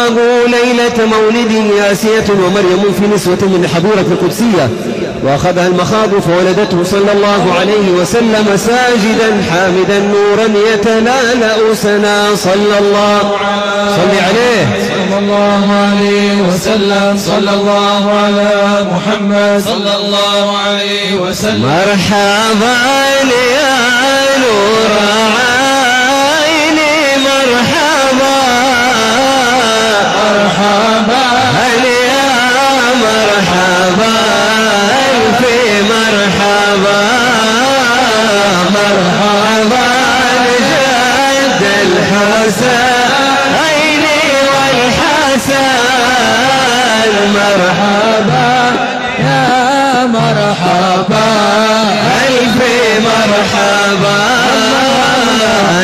ليلة مولد ياسية ومريم في نسوة من الحضورة القدسية وأخذها المخاض فولدته صلى الله عليه وسلم ساجدا حامدا نورا يتلالأ سنا صلى الله صل عليه. صلى الله عليه وسلم صلى الله على محمد صلى الله عليه وسلم. مرحبا يا نور الحسين والحسن مرحبا يا مرحبا. ألف مرحبا.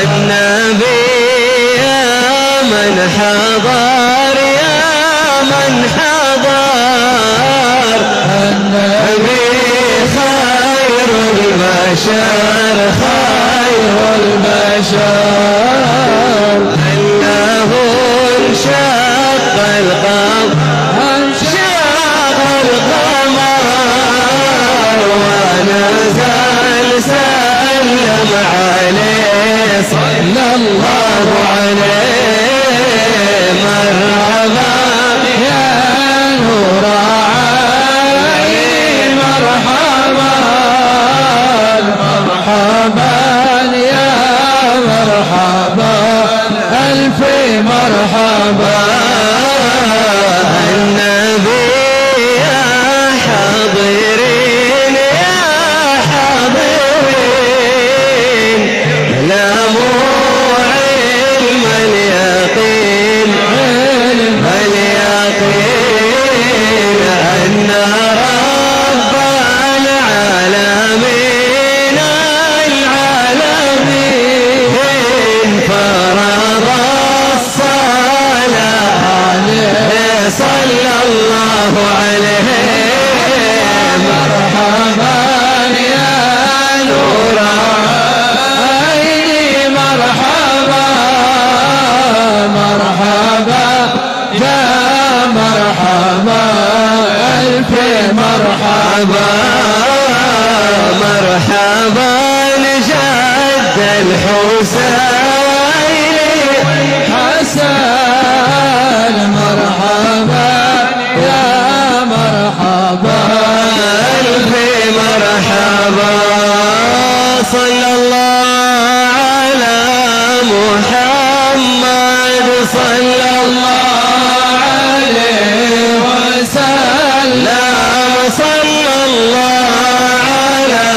النبي يا من حضر يا من حضر. النبي خير البشر خير البشر. صلى الله صلى الله عليه مرحبا يا نور عيني مرحبا مرحبا يا مرحبا ألف مرحبا مرحبا لجد الحسين صلى الله عليه وسلم صلى الله على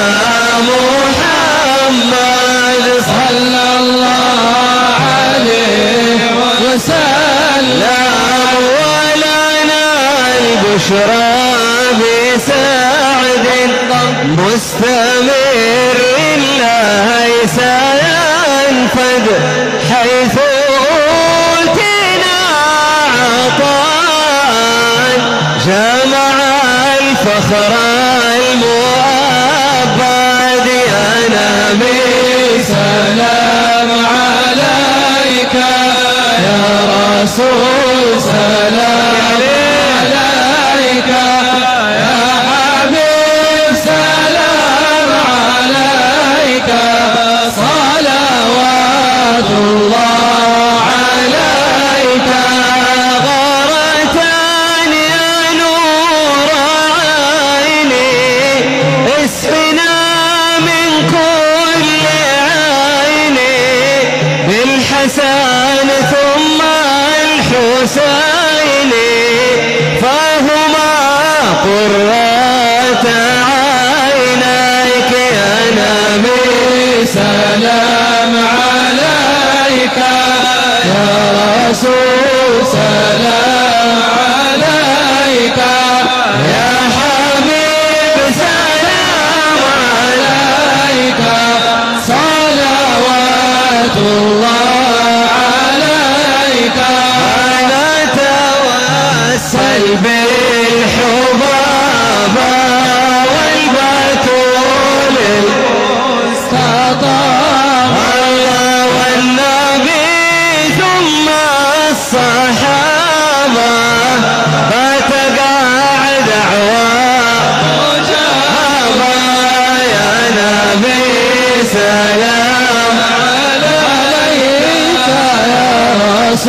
محمد صلى الله عليه وسلم. ولنا البشرى بسعد مستمر ليس ينفد حيث الفخر المؤبد يا نبي سلام عليك يا رسول قرة عينيك يا سلام عليك. يا رسول سلام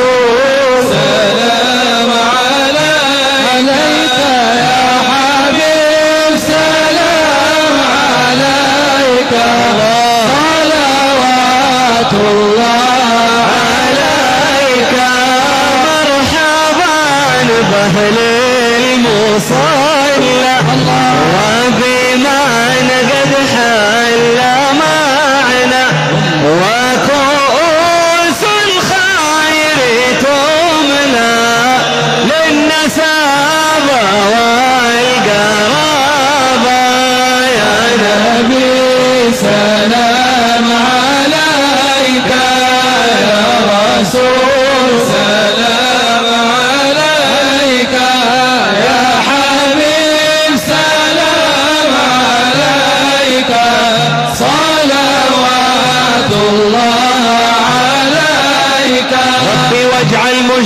سلام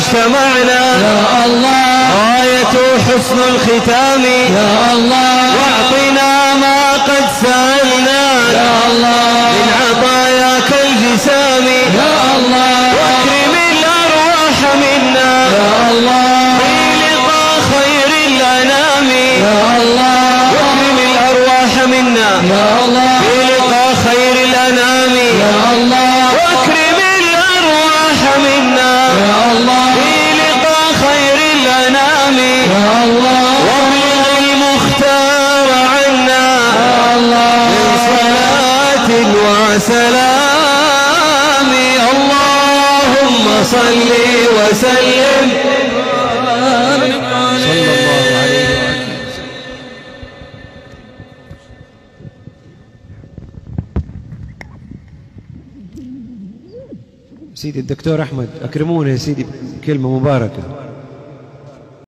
اجتمعنا. يا الله. غاية حسن الختام. يا الله. وسلم. سيدي الدكتور أحمد أكرمونا يا سيدي بكلمة مباركة.